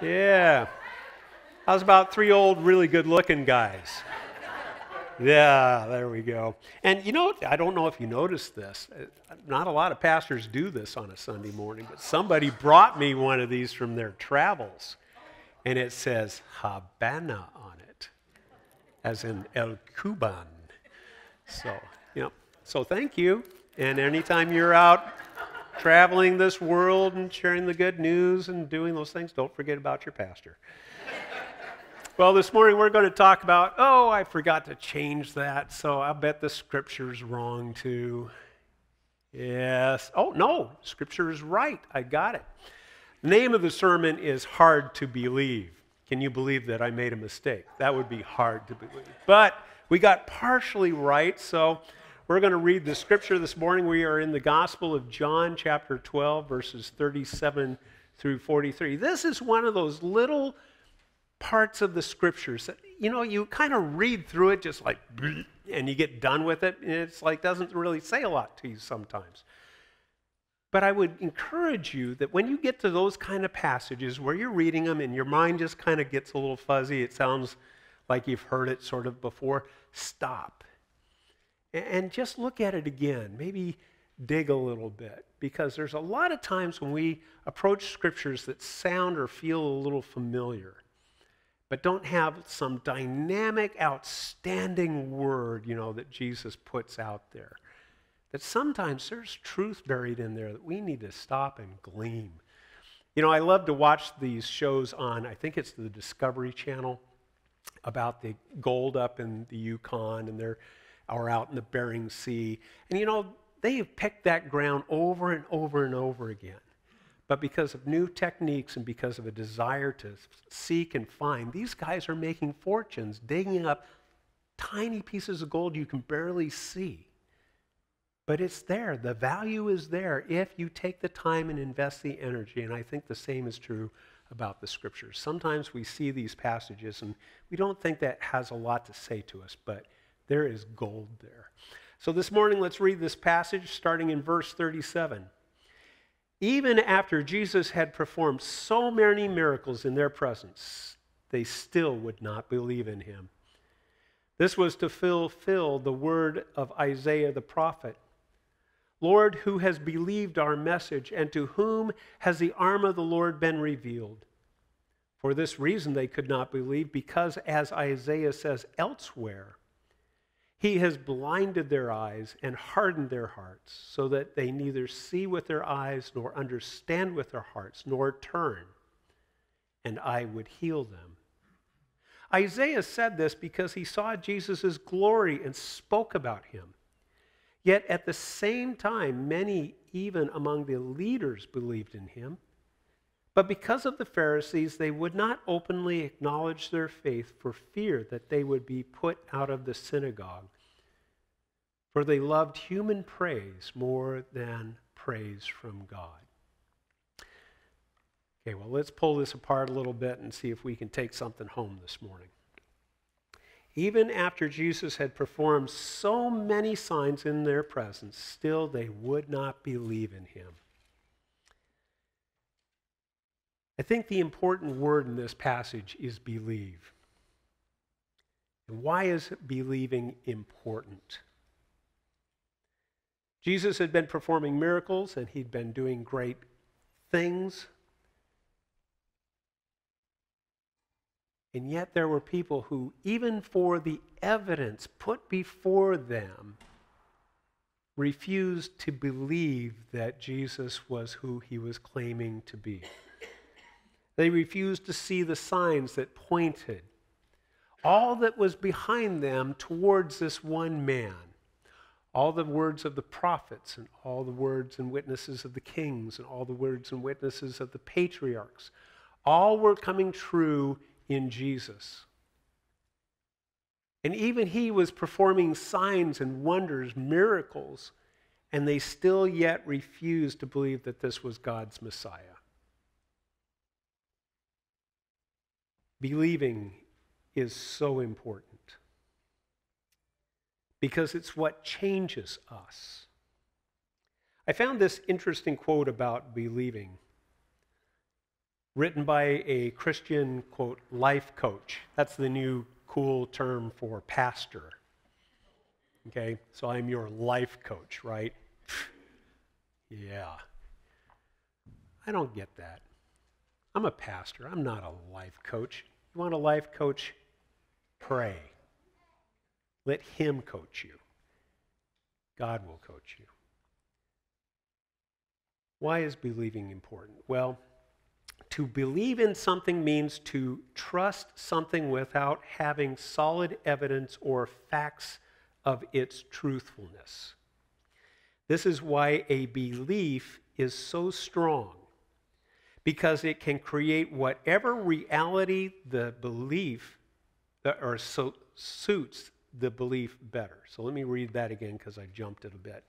Yeah. was about three old, really good looking guys? Yeah, there we go. And you know, I don't know if you noticed this. Not a lot of pastors do this on a Sunday morning, but somebody brought me one of these from their travels. And it says Habana on it, as in El Cuban. So, you know, so thank you. And anytime you're out traveling this world and sharing the good news and doing those things, don't forget about your pastor. well, this morning we're going to talk about, oh, I forgot to change that, so I bet the scripture's wrong too. Yes. Oh, no, scripture is right. I got it. The name of the sermon is Hard to Believe. Can you believe that I made a mistake? That would be hard to believe. But we got partially right, so we're going to read the scripture this morning. We are in the Gospel of John, chapter 12, verses 37 through 43. This is one of those little parts of the scriptures that, you know, you kind of read through it just like, and you get done with it, and it's like doesn't really say a lot to you sometimes. But I would encourage you that when you get to those kind of passages where you're reading them and your mind just kind of gets a little fuzzy, it sounds like you've heard it sort of before, stop and just look at it again. Maybe dig a little bit because there's a lot of times when we approach scriptures that sound or feel a little familiar but don't have some dynamic outstanding word you know that jesus puts out there that sometimes there's truth buried in there that we need to stop and glean you know i love to watch these shows on i think it's the discovery channel about the gold up in the yukon and they're or out in the Bering Sea. And you know, they have picked that ground over and over and over again. But because of new techniques and because of a desire to seek and find, these guys are making fortunes digging up tiny pieces of gold you can barely see. But it's there. The value is there if you take the time and invest the energy. And I think the same is true about the scriptures. Sometimes we see these passages and we don't think that has a lot to say to us, but there is gold there. So this morning, let's read this passage starting in verse 37. Even after Jesus had performed so many miracles in their presence, they still would not believe in him. This was to fulfill the word of Isaiah the prophet. Lord, who has believed our message, and to whom has the arm of the Lord been revealed? For this reason they could not believe, because as Isaiah says elsewhere, he has blinded their eyes and hardened their hearts, so that they neither see with their eyes nor understand with their hearts, nor turn, and I would heal them. Isaiah said this because he saw Jesus' glory and spoke about him. Yet at the same time, many, even among the leaders, believed in him. But because of the Pharisees, they would not openly acknowledge their faith for fear that they would be put out of the synagogue. For they loved human praise more than praise from God. Okay, well, let's pull this apart a little bit and see if we can take something home this morning. Even after Jesus had performed so many signs in their presence, still they would not believe in him. I think the important word in this passage is believe. And why is believing important? Jesus had been performing miracles and he'd been doing great things. And yet there were people who, even for the evidence put before them, refused to believe that Jesus was who he was claiming to be. They refused to see the signs that pointed all that was behind them towards this one man. All the words of the prophets, and all the words and witnesses of the kings, and all the words and witnesses of the patriarchs, all were coming true in Jesus. And even he was performing signs and wonders, miracles, and they still yet refused to believe that this was God's Messiah. Believing is so important because it's what changes us. I found this interesting quote about believing. written by a Christian, quote, life coach. That's the new cool term for pastor. Okay, so I'm your life coach, right? yeah. I don't get that. I'm a pastor, I'm not a life coach. You want a life coach? Pray. Let Him coach you. God will coach you. Why is believing important? Well, to believe in something means to trust something without having solid evidence or facts of its truthfulness. This is why a belief is so strong, because it can create whatever reality the belief or so suits the belief better. So let me read that again because I jumped it a bit.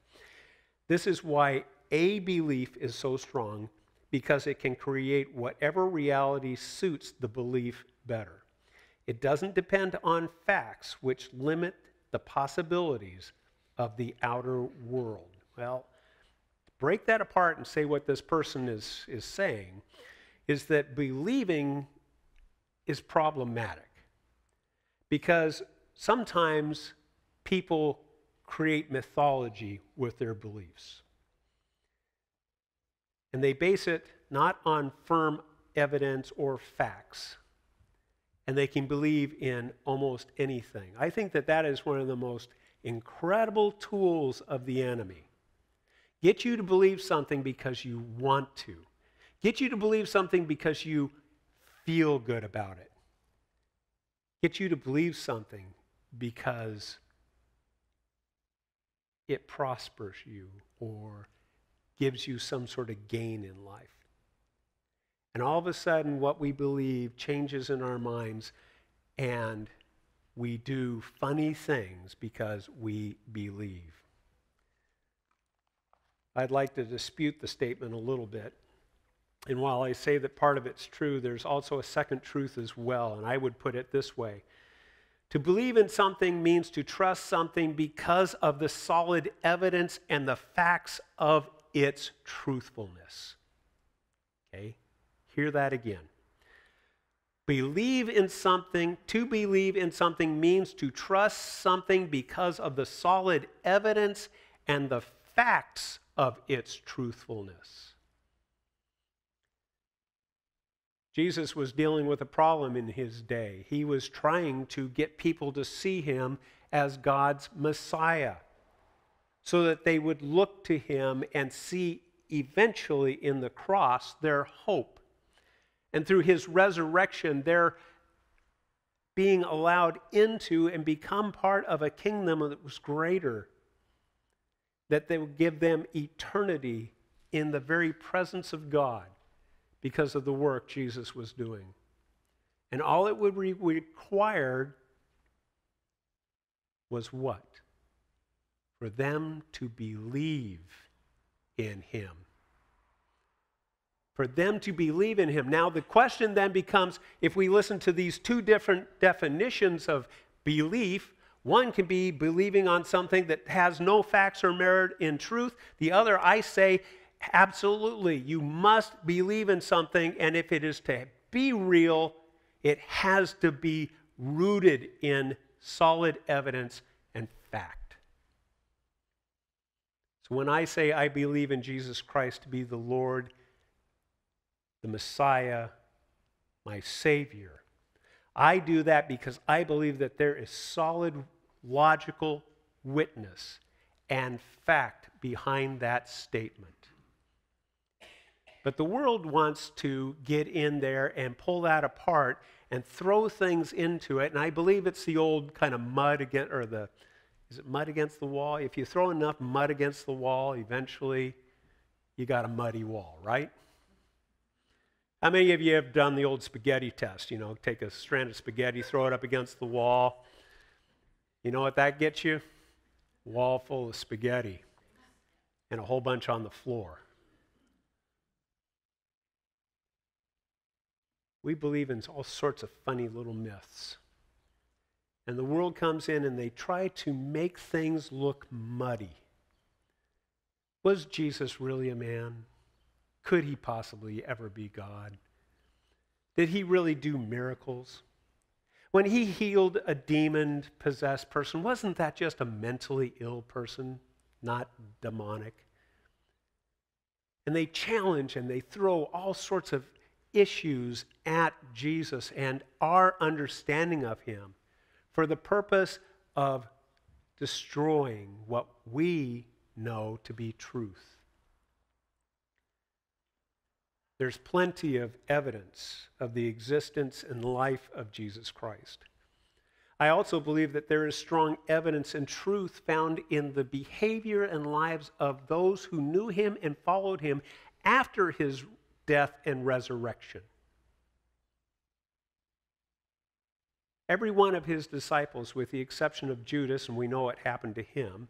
This is why a belief is so strong because it can create whatever reality suits the belief better. It doesn't depend on facts which limit the possibilities of the outer world. Well, break that apart and say what this person is, is saying is that believing is problematic because sometimes people create mythology with their beliefs. And they base it not on firm evidence or facts. And they can believe in almost anything. I think that that is one of the most incredible tools of the enemy. Get you to believe something because you want to. Get you to believe something because you feel good about it. Get you to believe something because it prospers you or gives you some sort of gain in life. And all of a sudden, what we believe changes in our minds, and we do funny things because we believe. I'd like to dispute the statement a little bit. And while I say that part of it's true, there's also a second truth as well. And I would put it this way To believe in something means to trust something because of the solid evidence and the facts of its truthfulness. Okay? Hear that again. Believe in something, to believe in something means to trust something because of the solid evidence and the facts of its truthfulness. Jesus was dealing with a problem in his day. He was trying to get people to see him as God's Messiah so that they would look to him and see eventually in the cross their hope. And through his resurrection, their being allowed into and become part of a kingdom that was greater, that they would give them eternity in the very presence of God because of the work Jesus was doing. And all it would be required was what? for them to believe in him. For them to believe in him. Now, the question then becomes if we listen to these two different definitions of belief, one can be believing on something that has no facts or merit in truth. The other, I say, absolutely, you must believe in something, and if it is to be real, it has to be rooted in solid evidence and fact. So when I say I believe in Jesus Christ to be the Lord, the Messiah, my Savior, I do that because I believe that there is solid logical witness and fact behind that statement. But the world wants to get in there and pull that apart and throw things into it. And I believe it's the old kind of mud again, or the is it mud against the wall? If you throw enough mud against the wall, eventually you got a muddy wall, right? How many of you have done the old spaghetti test? You know, take a strand of spaghetti, throw it up against the wall. You know what that gets you? Wall full of spaghetti and a whole bunch on the floor. We believe in all sorts of funny little myths. And the world comes in and they try to make things look muddy. Was Jesus really a man? Could he possibly ever be God? Did he really do miracles? When he healed a demon possessed person, wasn't that just a mentally ill person, not demonic? And they challenge and they throw all sorts of issues at Jesus and our understanding of him for the purpose of destroying what we know to be truth. There's plenty of evidence of the existence and life of Jesus Christ. I also believe that there is strong evidence and truth found in the behavior and lives of those who knew him and followed him after his death and resurrection. Every one of his disciples, with the exception of Judas, and we know what happened to him,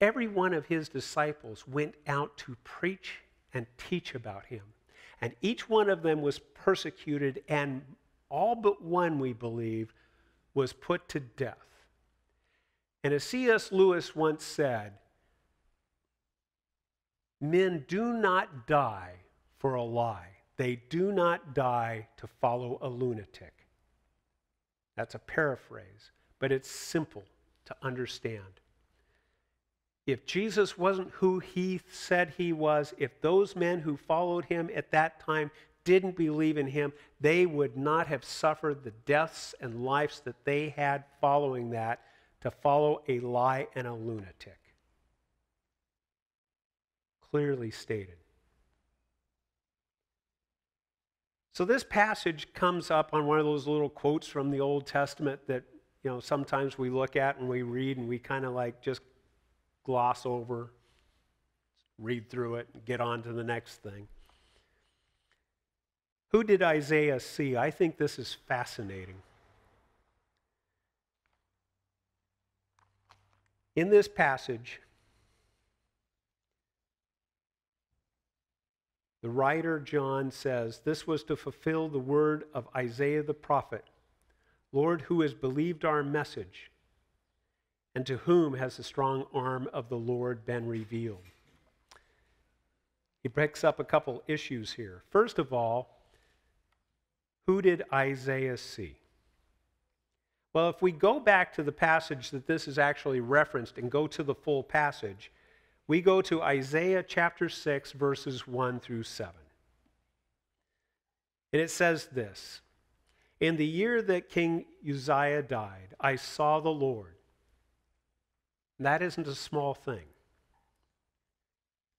every one of his disciples went out to preach and teach about him. And each one of them was persecuted, and all but one, we believe, was put to death. And as C.S. Lewis once said, men do not die for a lie, they do not die to follow a lunatic. That's a paraphrase, but it's simple to understand. If Jesus wasn't who he said he was, if those men who followed him at that time didn't believe in him, they would not have suffered the deaths and lives that they had following that to follow a lie and a lunatic. Clearly stated. So this passage comes up on one of those little quotes from the Old Testament that, you know, sometimes we look at and we read and we kind of like just gloss over, read through it, and get on to the next thing. Who did Isaiah see? I think this is fascinating. In this passage, The writer John says this was to fulfill the word of Isaiah the prophet Lord, who has believed our message, and to whom has the strong arm of the Lord been revealed? He breaks up a couple issues here. First of all, who did Isaiah see? Well, if we go back to the passage that this is actually referenced and go to the full passage, we go to Isaiah chapter 6, verses 1 through 7. And it says this In the year that King Uzziah died, I saw the Lord. That isn't a small thing.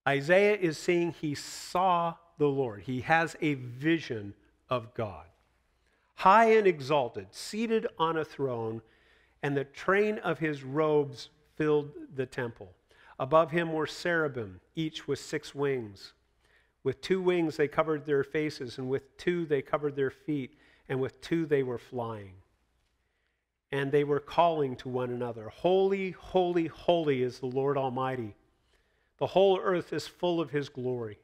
Isaiah is saying he saw the Lord, he has a vision of God. High and exalted, seated on a throne, and the train of his robes filled the temple. Above him were cherubim, each with six wings. With two wings they covered their faces, and with two they covered their feet, and with two they were flying. And they were calling to one another Holy, holy, holy is the Lord Almighty. The whole earth is full of his glory.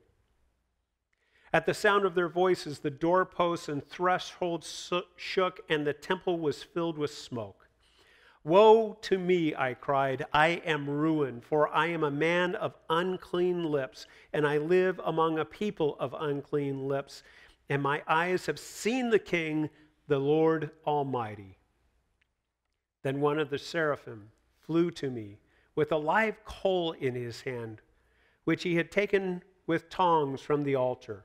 At the sound of their voices, the doorposts and thresholds shook, and the temple was filled with smoke. Woe to me, I cried, I am ruined, for I am a man of unclean lips, and I live among a people of unclean lips, and my eyes have seen the King, the Lord Almighty. Then one of the seraphim flew to me with a live coal in his hand, which he had taken with tongs from the altar.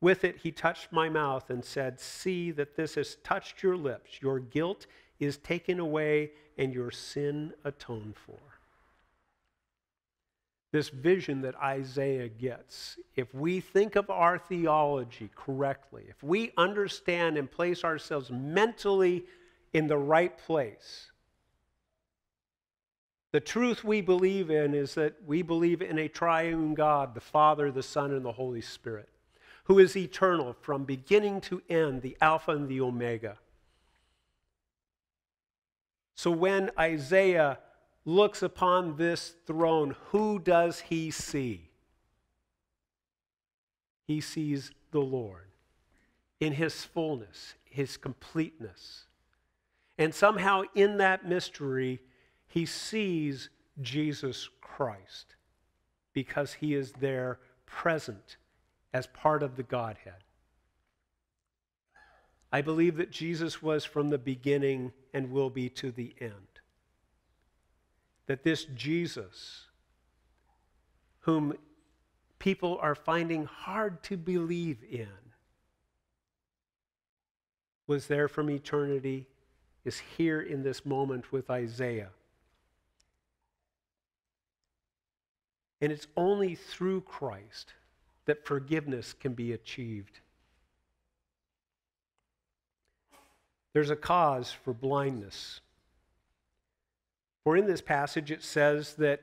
With it he touched my mouth and said, See that this has touched your lips. Your guilt is taken away and your sin atoned for. This vision that Isaiah gets, if we think of our theology correctly, if we understand and place ourselves mentally in the right place, the truth we believe in is that we believe in a triune God, the Father, the Son, and the Holy Spirit, who is eternal from beginning to end, the Alpha and the Omega. So when Isaiah looks upon this throne, who does he see? He sees the Lord in his fullness, his completeness. And somehow in that mystery, he sees Jesus Christ because he is there present as part of the Godhead. I believe that Jesus was from the beginning and will be to the end. That this Jesus, whom people are finding hard to believe in, was there from eternity, is here in this moment with Isaiah. And it's only through Christ that forgiveness can be achieved. There's a cause for blindness. For in this passage it says that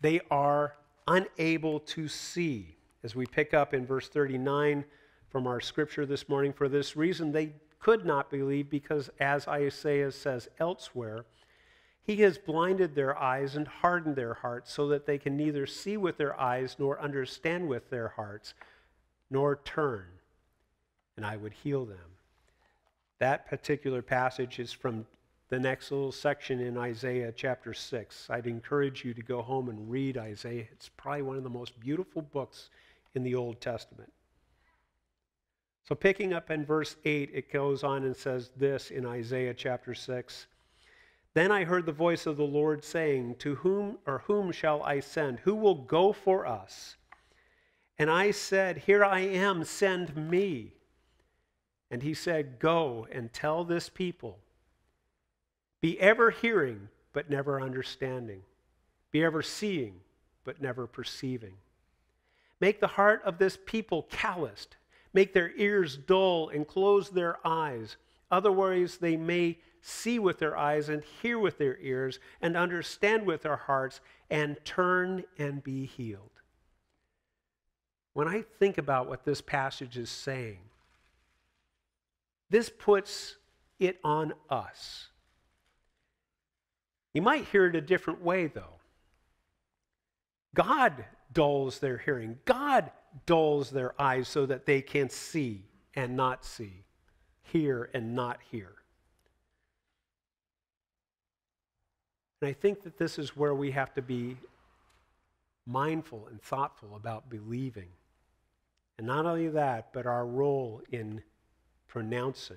they are unable to see. As we pick up in verse 39 from our scripture this morning, for this reason they could not believe, because as Isaiah says elsewhere, he has blinded their eyes and hardened their hearts so that they can neither see with their eyes nor understand with their hearts, nor turn, and I would heal them. That particular passage is from the next little section in Isaiah chapter 6. I'd encourage you to go home and read Isaiah. It's probably one of the most beautiful books in the Old Testament. So, picking up in verse 8, it goes on and says this in Isaiah chapter 6 Then I heard the voice of the Lord saying, To whom or whom shall I send? Who will go for us? And I said, Here I am, send me. And he said, Go and tell this people be ever hearing, but never understanding. Be ever seeing, but never perceiving. Make the heart of this people calloused. Make their ears dull and close their eyes. Otherwise, they may see with their eyes and hear with their ears and understand with their hearts and turn and be healed. When I think about what this passage is saying, this puts it on us. You might hear it a different way, though. God dulls their hearing, God dulls their eyes so that they can see and not see, hear and not hear. And I think that this is where we have to be mindful and thoughtful about believing. And not only that, but our role in pronouncing.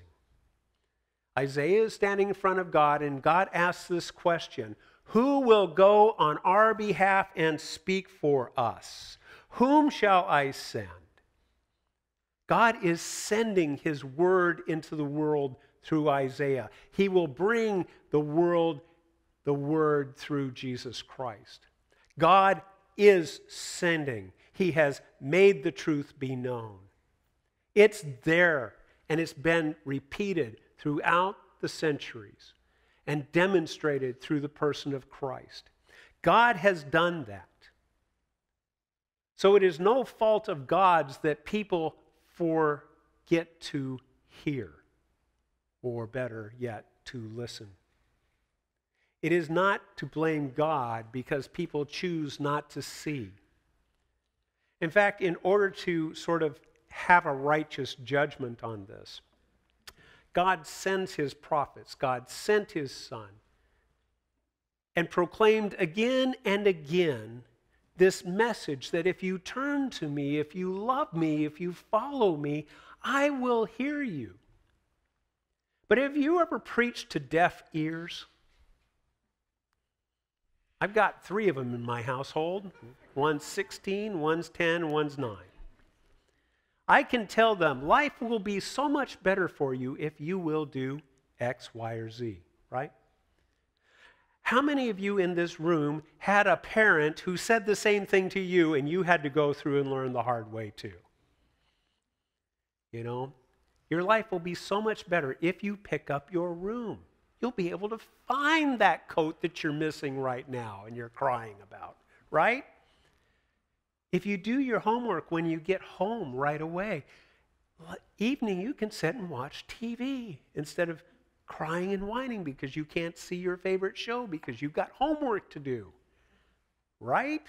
Isaiah is standing in front of God, and God asks this question Who will go on our behalf and speak for us? Whom shall I send? God is sending his word into the world through Isaiah. He will bring the world the word through Jesus Christ. God is sending, he has made the truth be known. It's there, and it's been repeated throughout the centuries and demonstrated through the person of Christ. God has done that. So it is no fault of God's that people forget to hear, or better yet, to listen. It is not to blame God because people choose not to see. In fact, in order to sort of have a righteous judgment on this, God sends his prophets, God sent his son, and proclaimed again and again this message that if you turn to me, if you love me, if you follow me, I will hear you. But have you ever preached to deaf ears? I've got three of them in my household. One's 16, one's 10, one's 9. I can tell them life will be so much better for you if you will do X, Y, or Z, right? How many of you in this room had a parent who said the same thing to you and you had to go through and learn the hard way too? You know, your life will be so much better if you pick up your room. You'll be able to find that coat that you're missing right now and you're crying about, right? If you do your homework when you get home right away, evening you can sit and watch TV instead of crying and whining because you can't see your favorite show because you've got homework to do. Right?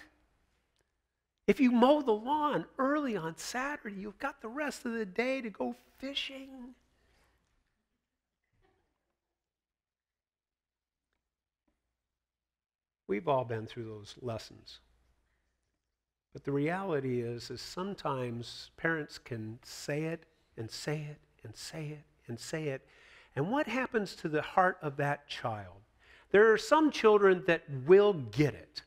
If you mow the lawn early on Saturday, you've got the rest of the day to go fishing. We've all been through those lessons. But the reality is, is sometimes parents can say it and say it and say it and say it. And what happens to the heart of that child? There are some children that will get it.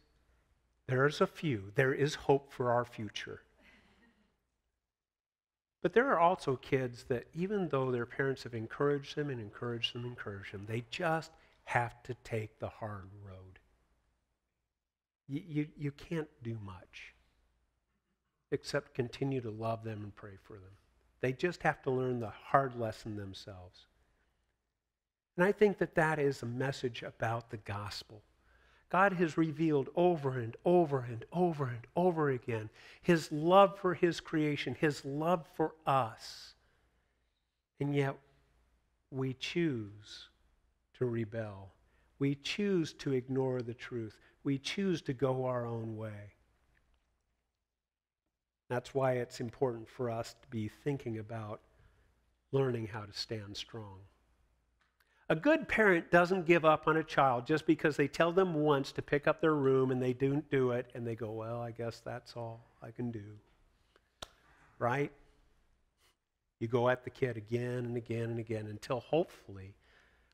There's a few. There is hope for our future. But there are also kids that, even though their parents have encouraged them and encouraged them and encouraged them, they just have to take the hard road. You, you, you can't do much except continue to love them and pray for them. They just have to learn the hard lesson themselves. And I think that that is a message about the gospel. God has revealed over and over and over and over again his love for his creation, his love for us. And yet we choose to rebel. We choose to ignore the truth. We choose to go our own way. That's why it's important for us to be thinking about learning how to stand strong. A good parent doesn't give up on a child just because they tell them once to pick up their room and they don't do it and they go, Well, I guess that's all I can do. Right? You go at the kid again and again and again until hopefully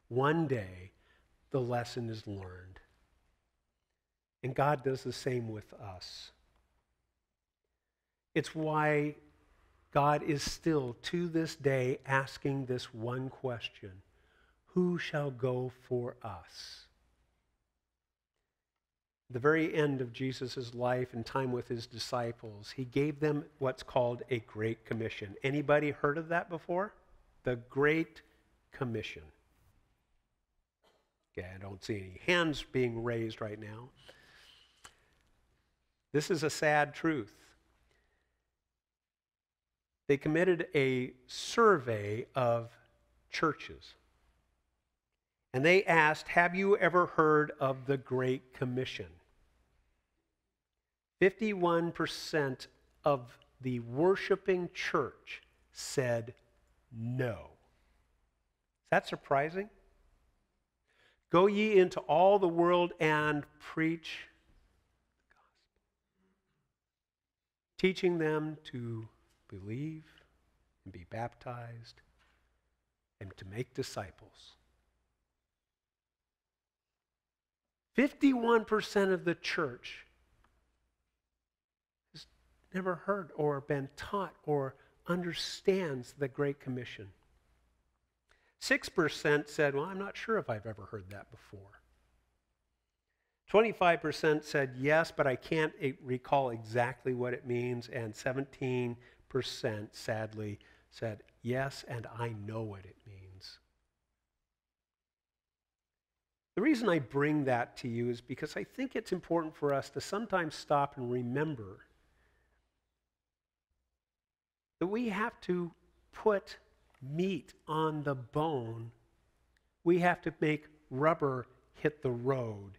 one day the lesson is learned. And God does the same with us. It's why God is still to this day asking this one question Who shall go for us? the very end of Jesus' life and time with his disciples, he gave them what's called a Great Commission. Anybody heard of that before? The Great Commission. Okay, I don't see any hands being raised right now. This is a sad truth. They committed a survey of churches. And they asked, Have you ever heard of the Great Commission? 51% of the worshiping church said no. Is that surprising? Go ye into all the world and preach the gospel, teaching them to believe and be baptized and to make disciples. 51% of the church has never heard or been taught or understands the Great Commission. 6% said, Well, I'm not sure if I've ever heard that before. 25% said yes, but I can't recall exactly what it means. And 17% sadly said yes, and I know what it means. The reason I bring that to you is because I think it's important for us to sometimes stop and remember that we have to put meat on the bone. We have to make rubber hit the road.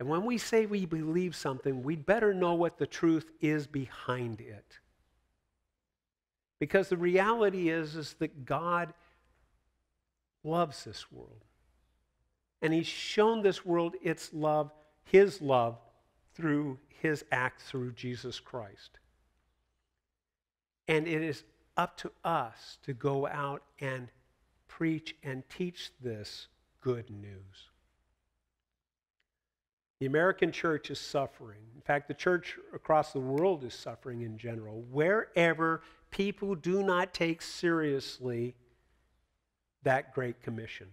And when we say we believe something, we'd better know what the truth is behind it. Because the reality is, is that God loves this world. And he's shown this world its love, his love, through his act through Jesus Christ. And it is up to us to go out and preach and teach this good news. The American church is suffering. In fact, the church across the world is suffering in general. Wherever people do not take seriously that Great Commission,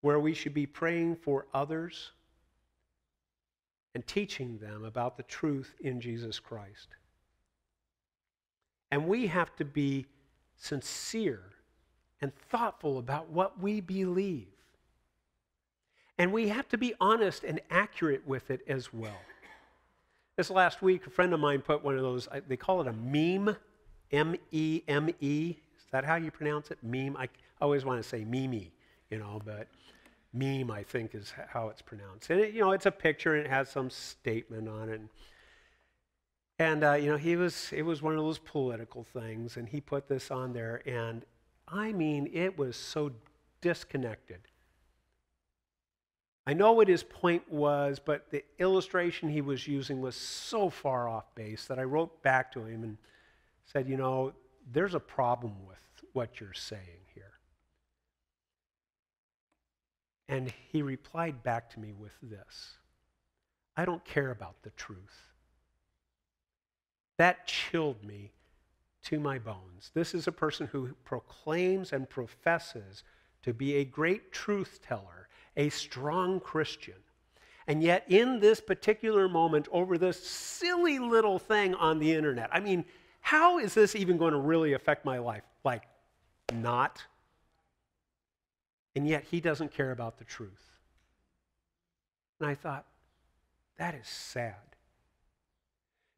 where we should be praying for others and teaching them about the truth in Jesus Christ. And we have to be sincere and thoughtful about what we believe. And we have to be honest and accurate with it as well. This last week, a friend of mine put one of those, they call it a meme, M E M E. Is that how you pronounce it? Meme? I always want to say meme, you know, but meme, I think, is how it's pronounced. And, it, you know, it's a picture and it has some statement on it. And uh, you know, he was it was one of those political things, and he put this on there, and I mean, it was so disconnected. I know what his point was, but the illustration he was using was so far off base that I wrote back to him and said, you know, there's a problem with what you're saying here. And he replied back to me with this I don't care about the truth. That chilled me to my bones. This is a person who proclaims and professes to be a great truth teller, a strong Christian. And yet, in this particular moment, over this silly little thing on the internet, I mean, how is this even going to really affect my life? Like, not. And yet, he doesn't care about the truth. And I thought, that is sad.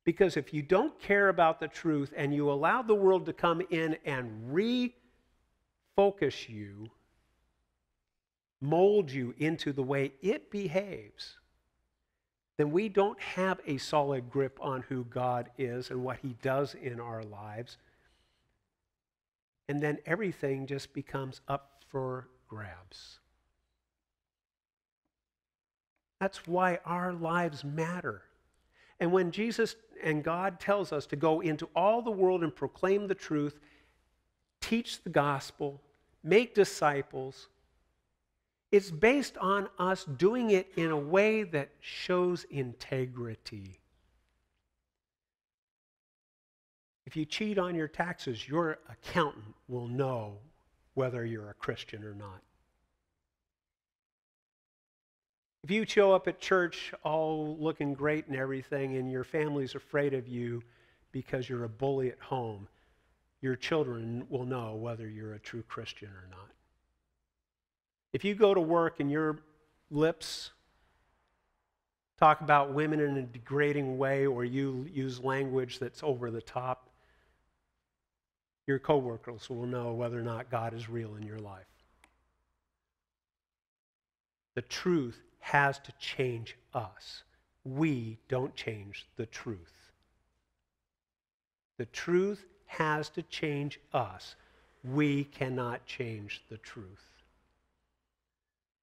Because if you don't care about the truth and you allow the world to come in and refocus you, mold you into the way it behaves, then we don't have a solid grip on who God is and what He does in our lives. And then everything just becomes up for grabs. That's why our lives matter. And when Jesus and God tells us to go into all the world and proclaim the truth, teach the gospel, make disciples, it's based on us doing it in a way that shows integrity. If you cheat on your taxes, your accountant will know whether you're a Christian or not. If you show up at church all looking great and everything, and your family's afraid of you because you're a bully at home, your children will know whether you're a true Christian or not. If you go to work and your lips talk about women in a degrading way or you use language that's over the top, your coworkers will know whether or not God is real in your life. The truth has to change us. We don't change the truth. The truth has to change us. We cannot change the truth.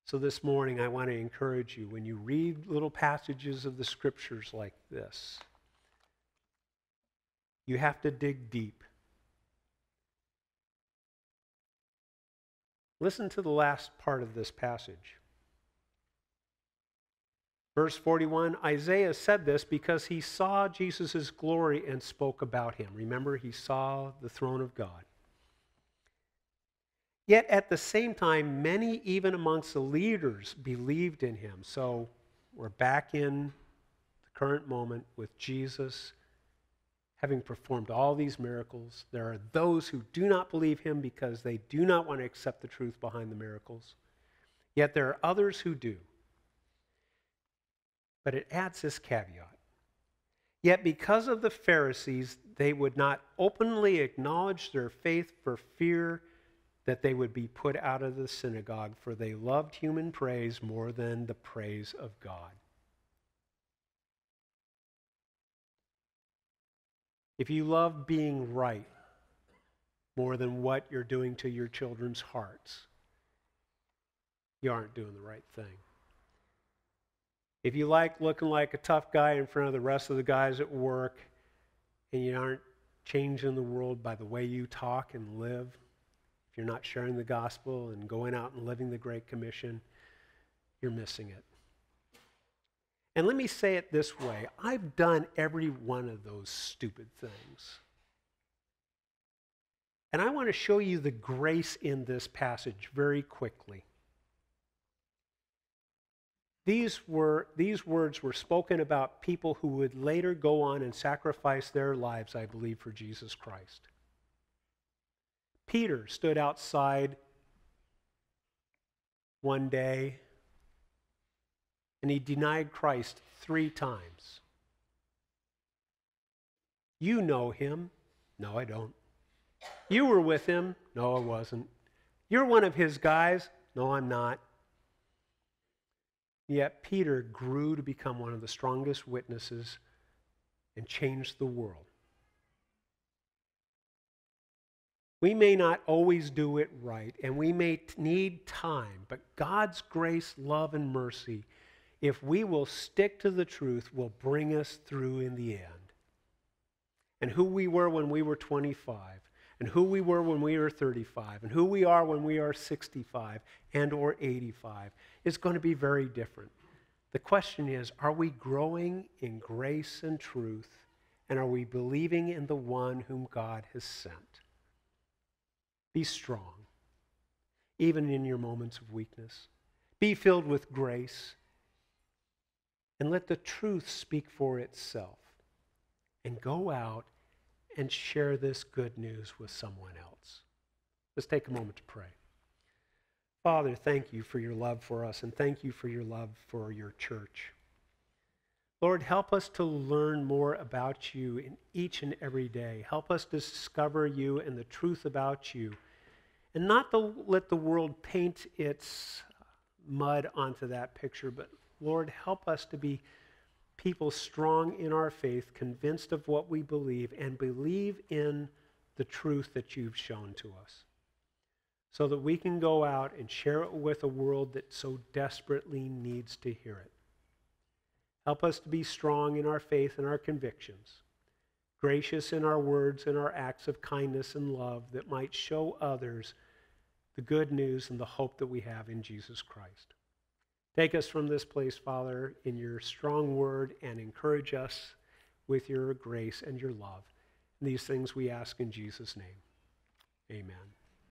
So, this morning, I want to encourage you when you read little passages of the scriptures like this, you have to dig deep. Listen to the last part of this passage. Verse 41 Isaiah said this because he saw Jesus' glory and spoke about him. Remember, he saw the throne of God. Yet at the same time, many, even amongst the leaders, believed in him. So we're back in the current moment with Jesus having performed all these miracles. There are those who do not believe him because they do not want to accept the truth behind the miracles. Yet there are others who do. But it adds this caveat. Yet, because of the Pharisees, they would not openly acknowledge their faith for fear that they would be put out of the synagogue, for they loved human praise more than the praise of God. If you love being right more than what you're doing to your children's hearts, you aren't doing the right thing. If you like looking like a tough guy in front of the rest of the guys at work and you aren't changing the world by the way you talk and live, if you're not sharing the gospel and going out and living the Great Commission, you're missing it. And let me say it this way I've done every one of those stupid things. And I want to show you the grace in this passage very quickly. These, were, these words were spoken about people who would later go on and sacrifice their lives, I believe, for Jesus Christ. Peter stood outside one day and he denied Christ three times. You know him. No, I don't. You were with him. No, I wasn't. You're one of his guys. No, I'm not. Yet Peter grew to become one of the strongest witnesses and changed the world. We may not always do it right, and we may need time, but God's grace, love, and mercy, if we will stick to the truth, will bring us through in the end. And who we were when we were 25, and who we were when we were 35 and who we are when we are 65 and or 85 is going to be very different. The question is, are we growing in grace and truth and are we believing in the one whom God has sent? Be strong, even in your moments of weakness. Be filled with grace and let the truth speak for itself. And go out and share this good news with someone else. Let's take a moment to pray. Father, thank you for your love for us and thank you for your love for your church. Lord, help us to learn more about you in each and every day. Help us discover you and the truth about you, and not to let the world paint its mud onto that picture, but Lord, help us to be people strong in our faith, convinced of what we believe, and believe in the truth that you've shown to us. So that we can go out and share it with a world that so desperately needs to hear it. Help us to be strong in our faith and our convictions, gracious in our words and our acts of kindness and love that might show others the good news and the hope that we have in Jesus Christ. Take us from this place, Father, in your strong word and encourage us with your grace and your love. These things we ask in Jesus' name. Amen.